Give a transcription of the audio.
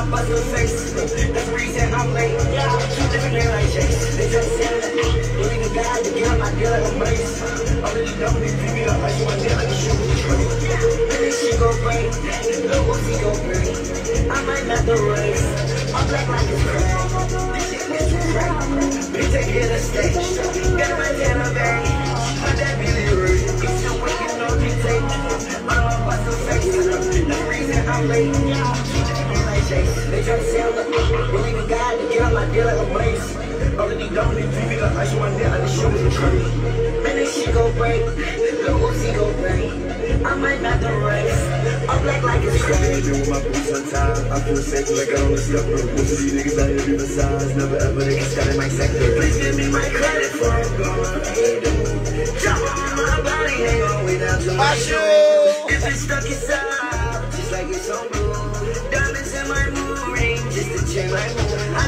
I'm a bust of face. That's the reason I'm late. Yeah, two different hair like Chase. They just said that. Believe in God to get on my girl like a mace. I really don't need to be up. I like a shoe tray. And this shit go break. Lil Uzi go break. I might not the race. I'm black like it's crack. This shit is too crack. Bitch, I here to stay. Got my Tana Bay. Heard that Billy Ray. You still waiting on me tape. I'm a bust face. That's the reason I'm late. They try to sell the believe in God to get on my deal like a need to be the ice one day, I just show me the tree. Man, this shit go break, Lil Uzi go break. I might not the race, I'm black like it's crazy. Living with my boots untied. I feel safe like I on the stepper. Most of these niggas out here be besides. Never ever they can scat in my sector. Please give me my credit for a going. Jump on my body, hang on shoe. shoe. If it's stuck inside,